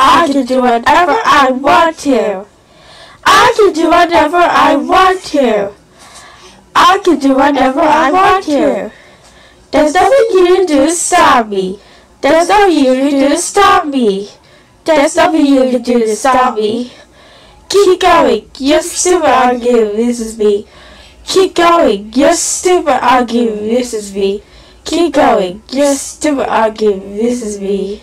I can do whatever I want to. I can do whatever I want to. I can do whatever I want to. There's nothing you can do to stop me. There's nothing you can do to stop me. There's nothing you can do to stop me. Keep going. You're stupid I'll give This is me. Keep going. You're stupid I'll give This is me. Keep going. You're stupid I'll give This is me.